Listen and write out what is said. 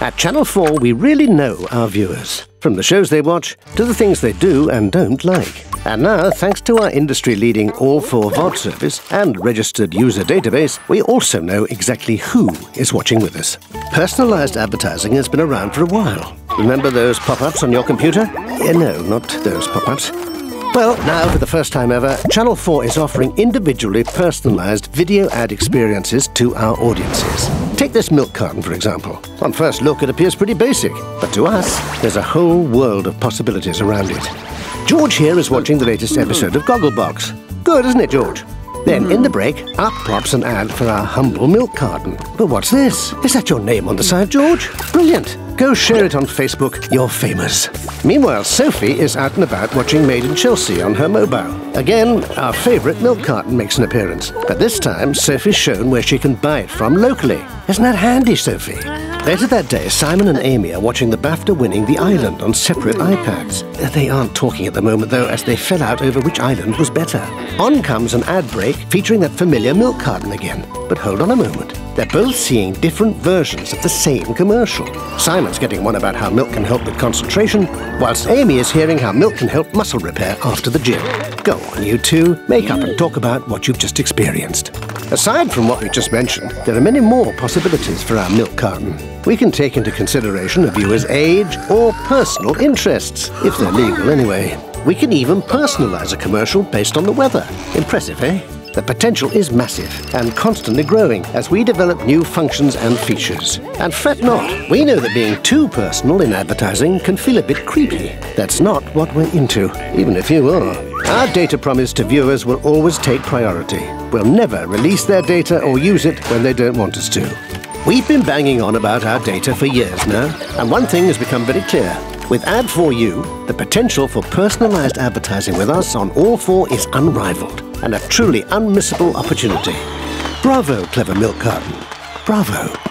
At Channel 4, we really know our viewers, from the shows they watch to the things they do and don't like. And now, thanks to our industry leading All 4 VOD service and registered user database, we also know exactly who is watching with us. Personalized advertising has been around for a while. Remember those pop ups on your computer? Yeah, no, not those pop ups. Well, now for the first time ever, Channel 4 is offering individually personalized video ad experiences to our audiences. Take this milk carton, for example. On first look, it appears pretty basic, but to us, there's a whole world of possibilities around it. George here is watching the latest episode of Gogglebox. Good, isn't it, George? Then, in the break, up pops an ad for our humble milk carton. But what's this? Is that your name on the side, George? Brilliant. Go share it on Facebook. You're famous. Meanwhile, Sophie is out and about watching Made in Chelsea on her mobile. Again, our favourite milk carton makes an appearance. But this time, Sophie's shown where she can buy it from locally. Isn't that handy, Sophie? Later that day, Simon and Amy are watching the BAFTA winning The Island on separate iPads. They aren't talking at the moment, though, as they fell out over which island was better. On comes an ad break featuring that familiar milk carton again. But hold on a moment. They're both seeing different versions of the same commercial. Simon's getting one about how milk can help with concentration, whilst Amy is hearing how milk can help muscle repair after the gym. Go on, you two, make up and talk about what you've just experienced. Aside from what we just mentioned, there are many more possibilities for our milk carton. We can take into consideration a viewer's age or personal interests, if they're legal anyway. We can even personalize a commercial based on the weather. Impressive, eh? The potential is massive and constantly growing as we develop new functions and features. And fret not, we know that being too personal in advertising can feel a bit creepy. That's not what we're into, even if you are. Our data promise to viewers will always take priority. We'll never release their data or use it when they don't want us to. We've been banging on about our data for years now, and one thing has become very clear. With Ad4U, the potential for personalized advertising with us on All 4 is unrivaled and a truly unmissable opportunity. Bravo, clever milk carton. Bravo.